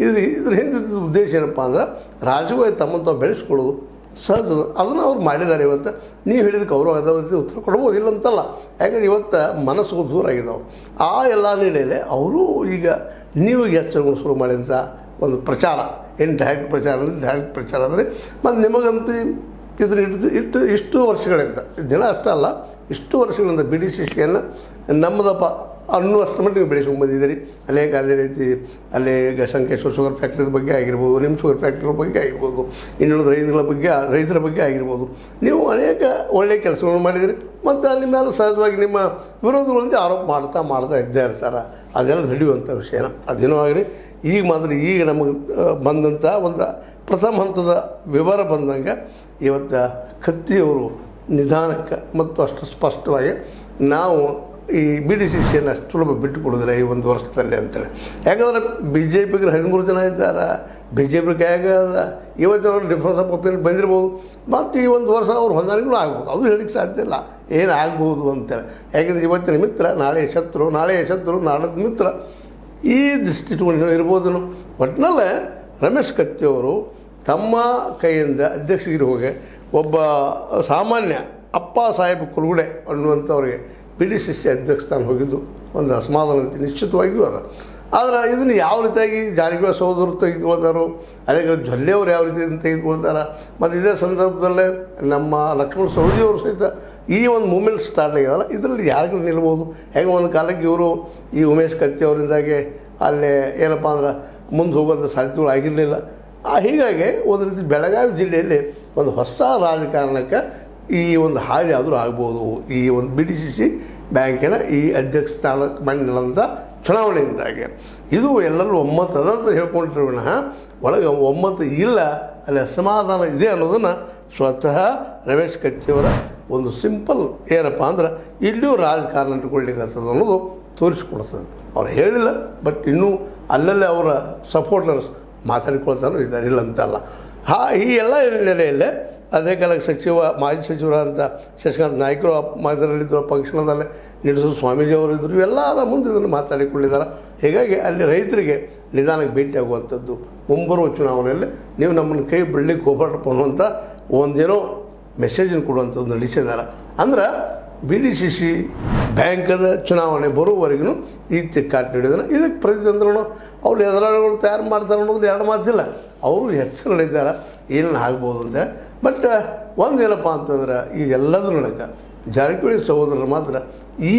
ಇದ್ರ ಇದ್ರ ಹಿಂದಿದ್ದ ಉದ್ದೇಶ ಏನಪ್ಪ ಅಂದ್ರೆ ರಾಜಕೀಯ ತಮ್ಮನ್ನು ತಾವು ಬೆಳೆಸ್ಕೊಳ್ಳೋದು ಸಹಜ. ಅದನ್ನು ಅವ್ರು ಮಾಡಿದ್ದಾರೆ ಇವತ್ತು. ನೀವು ಹೇಳಿದಕ್ಕೆ ಅವರು ಅದ ಉತ್ತರ ಕೊಡ್ಬೋದಿಲ್ಲ ಅಂತಲ್ಲ. ಯಾಕಂದ್ರೆ ಇವತ್ತು ಮನಸ್ಸು ದೂರ ಆಗಿದ್ದಾವೆ ಆ ಎಲ್ಲ ನೀಡಲೇ ಅವರು ಈಗ ನೀವು ಎಚ್ಚರಗಳು ಶುರು ಮಾಡಿದಂಥ ಒಂದು ಪ್ರಚಾರ. ಏನು ಡೈರೆಕ್ಟ್ ಪ್ರಚಾರ ಅಂದರೆ ಡೈರೆಕ್ಟ್ ಪ್ರಚಾರ ಅಂದರೆ, ಮತ್ತು ನಿಮಗಂತೂ ಇದ್ರ ಹಿಡಿದು ಇಟ್ಟು ಇಷ್ಟು ವರ್ಷಗಳಿಂದ. ದಿನ ಅಷ್ಟಲ್ಲ ಇಷ್ಟು ವರ್ಷಗಳಿಂದ ಬಿಡಿ ಸಿಯನ್ನು ನಮ್ಮದಪ್ಪ ಅನ್ನುವಷ್ಟು ಮಟ್ಟಿಗೆ ಬೆಳೆಸ್ಕೊಂಡು ಬಂದಿದ್ದೀರಿ. ಅನೇಕ ಅದೇ ರೀತಿ ಅಲ್ಲೇ ಸಂಕೇಶ್ವರ ಶುಗರ್ ಫ್ಯಾಕ್ಟ್ರಿ ಬಗ್ಗೆ ಆಗಿರ್ಬೋದು ನಿಮ್ಮ ಶುಗರ್ ಫ್ಯಾಕ್ಟ್ರಿ ಬಗ್ಗೆ ಆಗಿರ್ಬೋದು, ಇನ್ನುಳಿದ ರೈತಗಳ ಬಗ್ಗೆ, ರೈತರ ಬಗ್ಗೆ ಆಗಿರ್ಬೋದು. ನೀವು ಅನೇಕ ಒಳ್ಳೆಯ ಕೆಲಸಗಳನ್ನು ಮಾಡಿದಿರಿ ಮತ್ತು ಅಲ್ಲಿ ಮೇಲೆ ಸಹಜವಾಗಿ ನಿಮ್ಮ ವಿರೋಧಗಳಂತೆ ಆರೋಪ ಮಾಡ್ತಾ ಮಾಡ್ತಾ ಇದ್ದೇ ಇರ್ತಾರೆ. ಅದೆಲ್ಲ ನಡೆಯುವಂಥ ವಿಷಯನ ಅದೇನೋ ಆಗಲಿ, ಈಗ ಮಾತ್ರ ಈಗ ನಮಗೆ ಬಂದಂಥ ಒಂದು ಪ್ರಥಮ ಹಂತದ ವಿವರ ಬಂದಂಗೆ ಇವತ್ತು ಕತ್ತಿಯವರು ನಿಧಾನಕ್ಕೆ ಮತ್ತು ಅಷ್ಟು ಸ್ಪಷ್ಟವಾಗಿ ನಾವು ಈ ಬಿ ಡಿ ಸಿ ಸಿಯನ್ನು ಅಷ್ಟು ಸುಲಭ ಬಿಟ್ಟು ಈ ಒಂದು ವರ್ಷದಲ್ಲಿ ಅಂತೇಳಿ. ಯಾಕಂದ್ರೆ ಬಿ ಜೆ ಪಿಗೆ ಹದಿಮೂರು ಜನ ಇದ್ದಾರೆ. ಬಿ ಜೆ ಪಿ ಕ್ಯಾಗ ಅದ? ಇವತ್ತು ಅವ್ರು ಡಿಫ್ರೆನ್ಸ್ ಆಫ್ ಒಪಿನಿಯನ್ ಬಂದಿರ್ಬೋದು. ಮತ್ತು ಈ ಒಂದು ವರ್ಷ ಅವ್ರು ಹೊಂದಾಣಿಕೆಗಳು ಆಗ್ಬೋದು. ಅದು ಹೇಳಿಕ್ಕೆ ಸಾಧ್ಯ ಇಲ್ಲ. ಏನು ಆಗ್ಬೋದು ಅಂತೇಳಿ ಯಾಕಂದ್ರೆ ಇವತ್ತಿನ ಮಿತ್ರ, ನಾಳೆ ಶತ್ರು ನಾಳೆ ಶತ್ರು, ನಾಳೆ ಮಿತ್ರ. ಈ ದೃಷ್ಟಿ ಇಟ್ಕೊಂಡು ಇರ್ಬೋದು ಒಟ್ಟಿನಲ್ಲೇ ರಮೇಶ್ ಕತ್ತಿಯವರು ತಮ್ಮ ಕೈಯಿಂದ ಅಧ್ಯಕ್ಷಗಿರಿ ಹೋಗಿ ಒಬ್ಬ ಸಾಮಾನ್ಯ ಅಪ್ಪ ಸಾಹೇಬ್ ಕುರುಗುಡೆ ಅನ್ನುವಂಥವ್ರಿಗೆ ಪಿ ಡಿ ಸಿ ಸಿ ಅಧ್ಯಕ್ಷ ಸ್ಥಾನ ಹೋಗಿದ್ದು. ಒಂದು ಅಸಮಾಧಾನ ನಿಶ್ಚಿತವಾಗಿಯೂ ಅದ. ಆದರೆ ಇದನ್ನು ಯಾವ ರೀತಿಯಾಗಿ ಜಾರಕಿಹೊಳಿ ಸಹೋದರರು ತೆಗೆದುಕೊಳ್ತಾರೋ ಅದೇ ಜೊಲ್ಲೆಯವರು ಯಾವ ರೀತಿ ತೆಗೆದುಕೊಳ್ತಾರೆ ಮತ್ತು ಇದೇ ಸಂದರ್ಭದಲ್ಲೇ ನಮ್ಮ ಲಕ್ಷ್ಮಣ ಸವದಿಯವರು ಸಹಿತ ಈ ಒಂದು ಮೂಮೆಂಟ್ ಸ್ಟಾರ್ಟ್ ಆಗಿದಲ್ಲ ಇದರಲ್ಲಿ ಯಾರಿಗೂ ನಿಲ್ಬೋದು? ಹೆಂಗೆ ಒಂದು ಕಾಲಕ್ಕೆ ಇವರು ಈ ಉಮೇಶ್ ಕತ್ತಿ ಅವರಿಂದಾಗಿ ಅಲ್ಲಿ ಏನಪ್ಪ ಅಂದ್ರೆ ಮುಂದೆ ಹೋಗುವಂಥ ಸಾಧ್ಯತೆಗಳು ಆಗಿರಲಿಲ್ಲ. ಹೀಗಾಗಿ ಒಂದು ರೀತಿ ಬೆಳಗಾವಿ ಜಿಲ್ಲೆಯಲ್ಲಿ ಒಂದು ಹೊಸ ರಾಜಕಾರಣಕ್ಕೆ ಈ ಒಂದು ಹಾದಿ ಆದರೂ ಆಗ್ಬೋದು. ಈ ಒಂದು ಬಿ ಡಿ ಸಿ ಸಿ ಬ್ಯಾಂಕಿನ ಈ ಅಧ್ಯಕ್ಷ ಸ್ಥಾನಕ್ಕೆ ಮಾಡಿದಂಥ ಚುನಾವಣೆಯಿಂದಾಗಿ ಇದು ಎಲ್ಲರೂ ಒಮ್ಮತ ಅದ ಅಂತ ಹೇಳ್ಕೊಂಡಿರುವ ಒಳಗೆ ಒಮ್ಮತ ಇಲ್ಲ, ಅಲ್ಲಿ ಅಸಮಾಧಾನ ಇದೆ ಅನ್ನೋದನ್ನು ಸ್ವತಃ ರಮೇಶ್ ಕತ್ತಿಯವರ ಒಂದು ಸಿಂಪಲ್ ಏನಪ್ಪ ಅಂದ್ರೆ ಇಲ್ಲಿಯೂ ರಾಜಕಾರಣ ಇಟ್ಕೊಳ್ಳಿಕ್ಕತ್ತದ ಅನ್ನೋದು ತೋರಿಸ್ಕೊಡ್ತದೆ. ಅವ್ರು ಹೇಳಿಲ್ಲ, ಬಟ್ ಇನ್ನೂ ಅಲ್ಲಲ್ಲೇ ಅವರ ಸಪೋರ್ಟರ್ಸ್ ಮಾತಾಡಿಕೊಳ್ತಾರೋ ಇದ್ದಾರೆ ಅಂತಲ್ಲ ಹಾ, ಈ ಎಲ್ಲ ಹಿನ್ನೆಲೆಯಲ್ಲೇ ಅದೇ ಕಾಲಕ್ಕೆ ಸಚಿವ, ಮಾಜಿ ಸಚಿವರಾದಂಥ ಶಶಿಕಾಂತ್ ನಾಯ್ಕರು ಮಾತನಾಡಿದ್ರು ಪಕ್ಷಣದಲ್ಲೇ ನಿಡಿಸು ಸ್ವಾಮೀಜಿ ಅವರು ಇದ್ದರು. ಇವೆಲ್ಲರ ಮುಂದೆ ಇದನ್ನು ಮಾತಾಡಿಕೊಂಡಿದ್ದಾರೆ. ಹೀಗಾಗಿ ಅಲ್ಲಿ ರೈತರಿಗೆ ನಿಧಾನಕ್ಕೆ ಭೇಟಿ ಆಗುವಂಥದ್ದು ಮುಂಬರುವ ಚುನಾವಣೆಯಲ್ಲಿ ನೀವು ನಮ್ಮನ್ನು ಕೈ ಬಿಡ್ಲಿಕ್ಕೆ ಹೋಗ್ಬಾರ್ದಪ್ಪ ಅನ್ನುವಂಥ ಒಂದೇನೋ ಮೆಸೇಜನ್ನು ಕೊಡುವಂಥದ್ದು ನಡೆಸಿದ್ದಾರೆ ಅಂದ್ರೆ ಬಿ ಡಿ ಸಿ ಸಿ ಬ್ಯಾಂಕದ ಚುನಾವಣೆ ಬರೋವರೆಗೂ ಈ ತಿಕ್ಕಾಟ ನೀಡಿದ್ರೆ ಇದಕ್ಕೆ ಪ್ರತಿತಂತ್ರನು ಅವ್ರು ಎದುರಾಳಿಗಳು ತಯಾರು ಮಾಡ್ತಾರೆ ಅನ್ನೋದು ಎರಡು ಮಾತಿಲ್ಲ ಅವರು ಹೆಚ್ಚು ನಡೀತಾರೆ ಏನೇನು ಆಗ್ಬೋದು ಅಂತ. ಬಟ್ ಒಂದೇನಪ್ಪ ಅಂತಂದ್ರೆ ಈ ಎಲ್ಲದರ ನಡಕ ಜಾರಕಿಹೊಳಿ ಸಹೋದರರು ಮಾತ್ರ ಈ